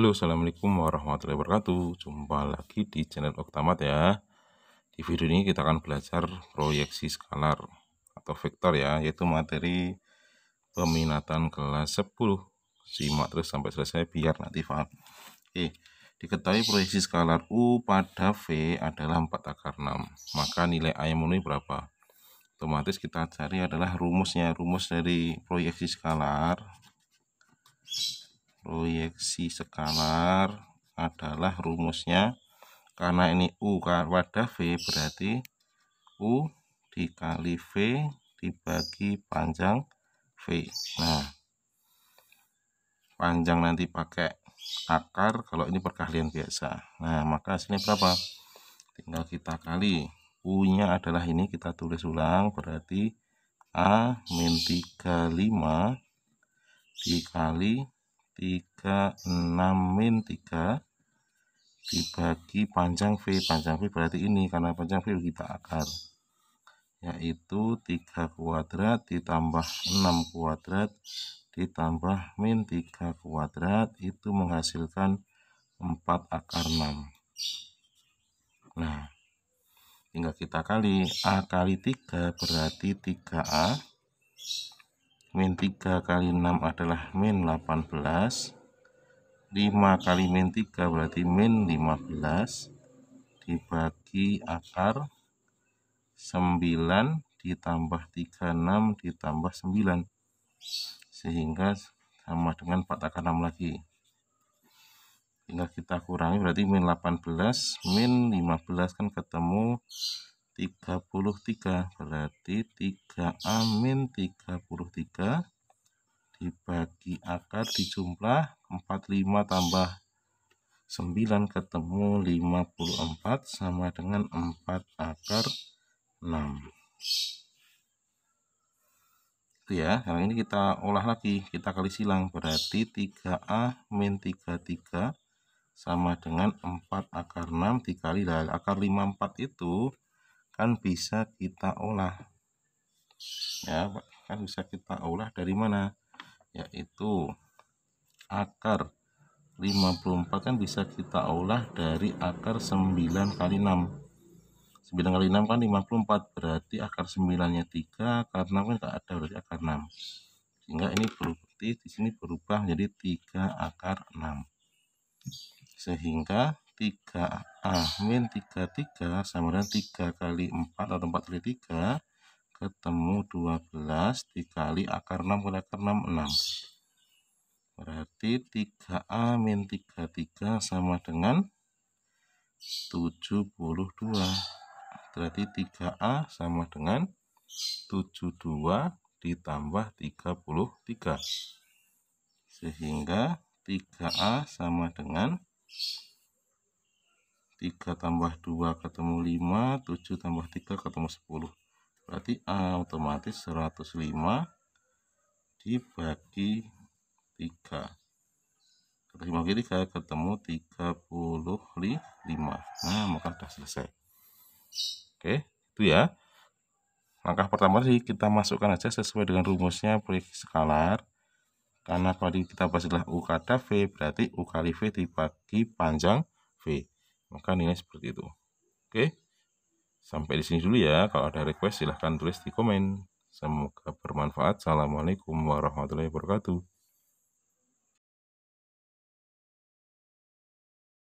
Halo, Assalamualaikum warahmatullahi wabarakatuh. Jumpa lagi di channel Oktamat ya. Di video ini kita akan belajar proyeksi skalar atau vektor ya, yaitu materi peminatan kelas 10. Simak terus sampai selesai biar nanti paham. Oke, diketahui proyeksi skalar U pada V adalah 4 akar 6. Maka nilai A yang memenuhi berapa? Otomatis kita cari adalah rumusnya. Rumus dari proyeksi skalar proyeksi skalar adalah rumusnya. Karena ini U pada V berarti U dikali V dibagi panjang V. Nah panjang nanti pakai akar kalau ini perkalian biasa. Nah maka hasilnya berapa? Tinggal kita kali. U nya adalah ini kita tulis ulang berarti A min 35 dikali 36 min 3 dibagi panjang V. Panjang V berarti ini karena panjang V kita akar. Yaitu 3 kuadrat ditambah 6 kuadrat ditambah min 3 kuadrat itu menghasilkan 4 akar 6 nah tinggal kita kali A kali 3 berarti 3A min 3 kali 6 adalah min 18 5 kali min 3 berarti min 15 dibagi akar 9 ditambah 36 ditambah 9 sehingga sama dengan 4 akar 6 lagi. Tinggal kita kurangi berarti min 18 min 15 kan ketemu 33 berarti 3A min 33 dibagi akar dijumlah 45 tambah 9 ketemu 54 sama dengan 4 akar 6 itu ya sekarang ini kita olah lagi kita kali silang. Berarti 3A min 33 sama dengan 4 akar 6 dikali dari akar 54 itu kan bisa kita olah. Ya kan bisa kita olah dari mana? Yaitu akar 54 kan bisa kita olah dari akar 9 kali 6 9 kali 6 kan 54 berarti akar 9 nya 3 karena kan tidak ada berarti akar 6 sehingga ini berarti di sini berubah menjadi 3 akar 6 sehingga 3A min 33 sama dengan 3 kali 4 atau 4 kali 3 ketemu 12 dikali akar 6 kali akar 6 6 berarti 3A min 33 sama dengan 72 berarti 3A sama dengan 72 ditambah 33 sehingga 3A sama dengan 3 tambah 2 ketemu 5 7 tambah 3 ketemu 10 berarti A otomatis 105 dibagi 3 ketemu bagi 3 ketemu 35 nah maka sudah selesai. Oke itu ya. Langkah pertama sih kita masukkan aja sesuai dengan rumusnya proyeksi skalar. Karena tadi kita bahas adalah U kata V berarti U kali V dibagi panjang V maka nilai seperti itu. Oke? Sampai di sini dulu ya. Kalau ada request silahkan tulis di komen. Semoga bermanfaat. Assalamualaikum warahmatullahi wabarakatuh